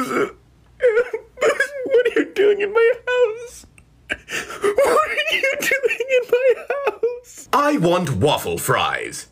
Boozer. What are you doing in my house? What are you doing in my house? I want waffle fries.